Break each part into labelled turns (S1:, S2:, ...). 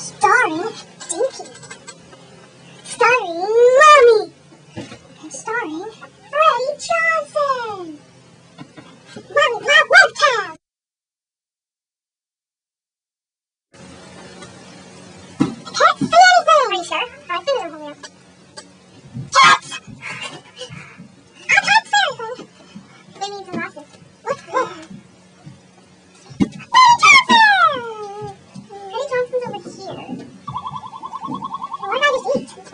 S1: Starring Dinky. Starring Mommy. And starring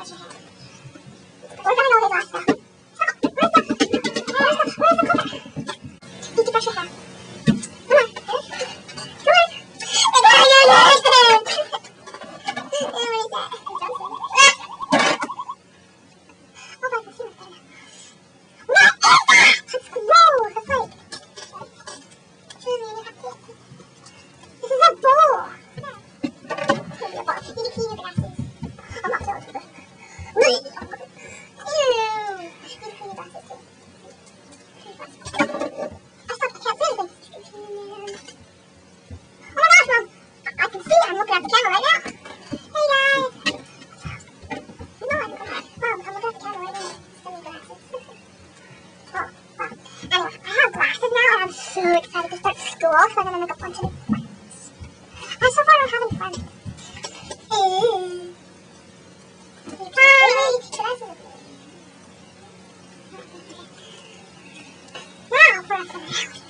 S1: 我在哪里拿？I'm looking at the camera right now. Hey guys. No, I'm, Mom, I'm looking at the camera right now. I need glasses. oh, wow. Anyway, I have glasses now and I'm so excited to start school, so I'm going to make a bunch of friends. And so far I'm having fun. Hi. Now for a.